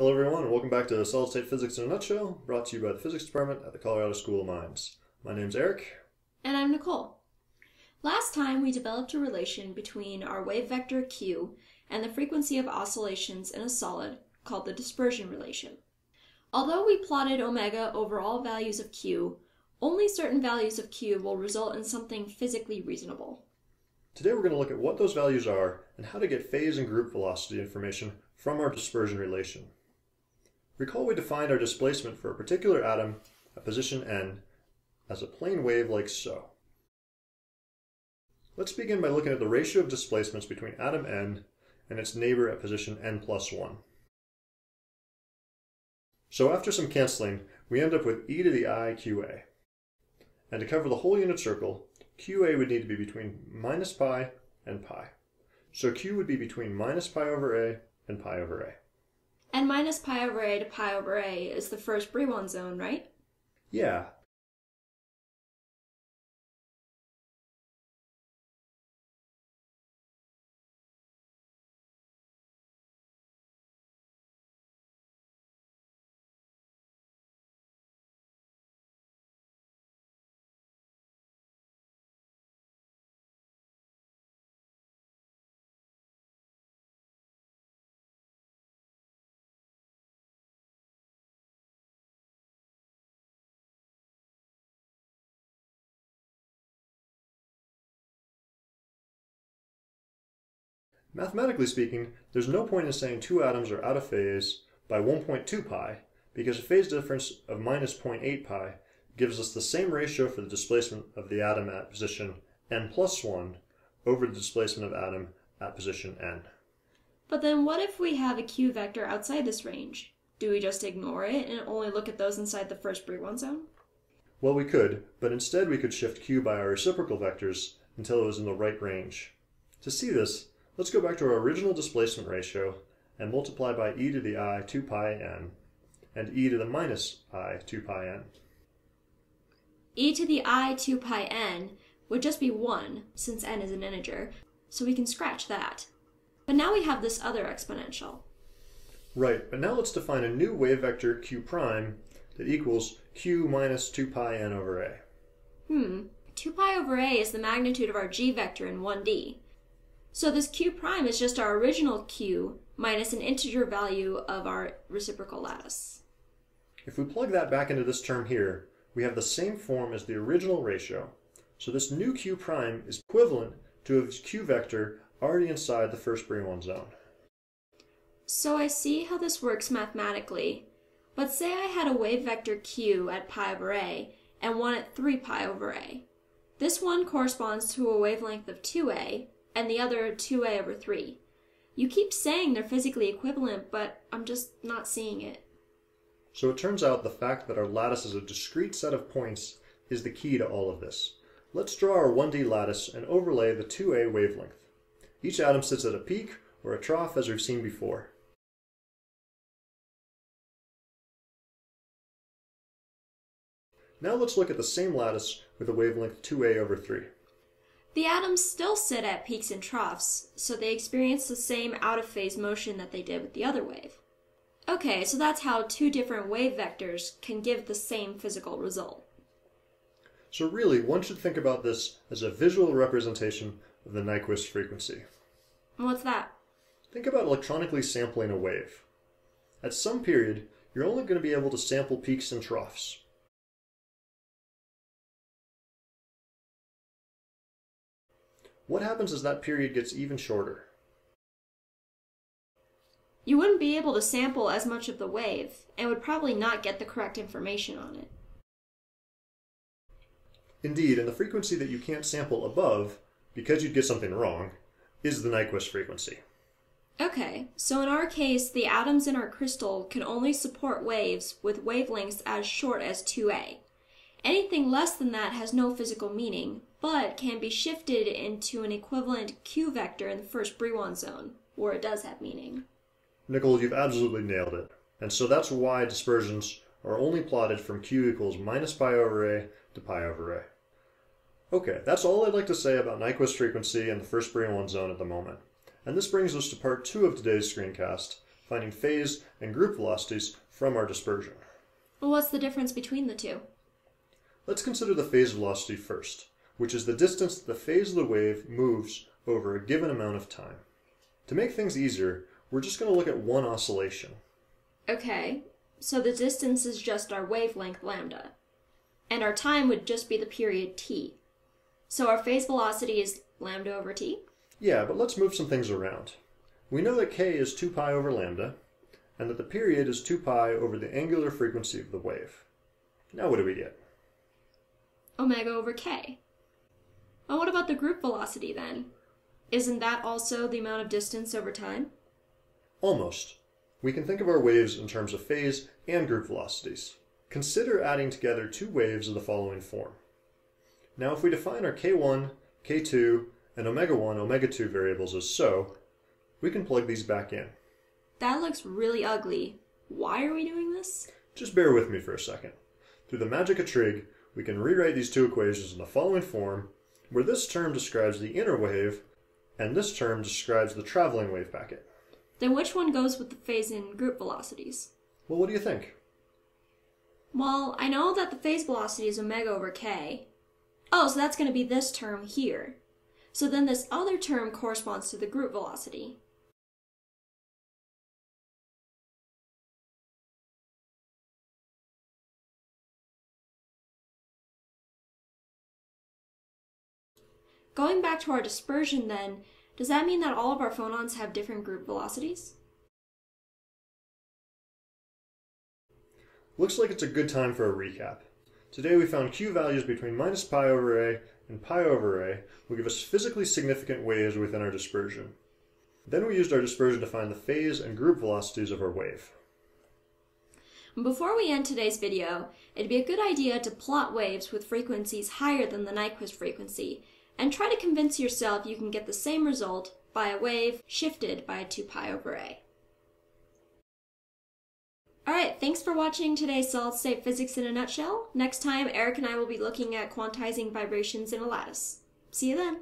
Hello everyone and welcome back to Solid State Physics in a Nutshell, brought to you by the Physics Department at the Colorado School of Mines. My name's Eric. And I'm Nicole. Last time we developed a relation between our wave vector q and the frequency of oscillations in a solid called the dispersion relation. Although we plotted omega over all values of q, only certain values of q will result in something physically reasonable. Today we're going to look at what those values are and how to get phase and group velocity information from our dispersion relation. Recall we defined our displacement for a particular atom at position n as a plane wave like so. Let's begin by looking at the ratio of displacements between atom n and its neighbor at position n plus 1. So after some canceling, we end up with e to the i qa. And to cover the whole unit circle, qa would need to be between minus pi and pi. So q would be between minus pi over a and pi over a. And minus pi over a to pi over a is the first Brillouin zone, right? Yeah. Mathematically speaking, there's no point in saying two atoms are out of phase by 1.2 pi because a phase difference of minus 0.8 pi gives us the same ratio for the displacement of the atom at position n plus 1 over the displacement of atom at position n. But then what if we have a q vector outside this range? Do we just ignore it and only look at those inside the first Brillouin zone? Well, we could, but instead we could shift q by our reciprocal vectors until it was in the right range. To see this, Let's go back to our original displacement ratio and multiply by e to the i 2 pi n and e to the minus i 2 pi n. e to the i 2 pi n would just be 1, since n is an integer, so we can scratch that. But now we have this other exponential. Right, but now let's define a new wave vector q prime that equals q minus 2 pi n over a. Hmm, 2 pi over a is the magnitude of our g vector in 1D. So this q prime is just our original q minus an integer value of our reciprocal lattice. If we plug that back into this term here, we have the same form as the original ratio. So this new q prime is equivalent to a q vector already inside the first Brillouin zone. So I see how this works mathematically, but say I had a wave vector q at pi over a and one at 3 pi over a. This one corresponds to a wavelength of 2a, and the other 2a over 3. You keep saying they're physically equivalent, but I'm just not seeing it. So it turns out the fact that our lattice is a discrete set of points is the key to all of this. Let's draw our 1D lattice and overlay the 2a wavelength. Each atom sits at a peak or a trough as we've seen before. Now let's look at the same lattice with a wavelength 2a over 3. The atoms still sit at peaks and troughs, so they experience the same out of phase motion that they did with the other wave. Okay, so that's how two different wave vectors can give the same physical result. So really, one should think about this as a visual representation of the Nyquist frequency. What's that? Think about electronically sampling a wave. At some period, you're only going to be able to sample peaks and troughs. What happens as that period gets even shorter? You wouldn't be able to sample as much of the wave, and would probably not get the correct information on it. Indeed, and the frequency that you can't sample above, because you'd get something wrong, is the Nyquist frequency. Okay, so in our case, the atoms in our crystal can only support waves with wavelengths as short as 2a. Anything less than that has no physical meaning, but can be shifted into an equivalent q vector in the first Brillouin zone, where it does have meaning. Nicole, you've absolutely nailed it. And so that's why dispersions are only plotted from q equals minus pi over a to pi over a. Okay, that's all I'd like to say about Nyquist frequency and the first Brillouin zone at the moment. And this brings us to part two of today's screencast, finding phase and group velocities from our dispersion. Well, what's the difference between the two? Let's consider the phase velocity first, which is the distance that the phase of the wave moves over a given amount of time. To make things easier, we're just going to look at one oscillation. Okay, so the distance is just our wavelength lambda, and our time would just be the period t. So our phase velocity is lambda over t? Yeah, but let's move some things around. We know that k is 2 pi over lambda, and that the period is 2 pi over the angular frequency of the wave. Now what do we get? Omega over k. Well, what about the group velocity then? Isn't that also the amount of distance over time? Almost. We can think of our waves in terms of phase and group velocities. Consider adding together two waves of the following form. Now if we define our k1, k2, and omega 1, omega 2 variables as so, we can plug these back in. That looks really ugly. Why are we doing this? Just bear with me for a second. Through the magic of trig, we can rewrite these two equations in the following form, where this term describes the inner wave, and this term describes the traveling wave packet. Then which one goes with the phase and group velocities? Well, what do you think? Well, I know that the phase velocity is omega over k. Oh, so that's going to be this term here. So then this other term corresponds to the group velocity. Going back to our dispersion then, does that mean that all of our phonons have different group velocities? Looks like it's a good time for a recap. Today we found q values between minus pi over a and pi over a will give us physically significant waves within our dispersion. Then we used our dispersion to find the phase and group velocities of our wave. Before we end today's video, it'd be a good idea to plot waves with frequencies higher than the Nyquist frequency and try to convince yourself you can get the same result by a wave shifted by 2 pi over a. Alright, thanks for watching today's solid state physics in a nutshell. Next time, Eric and I will be looking at quantizing vibrations in a lattice. See you then!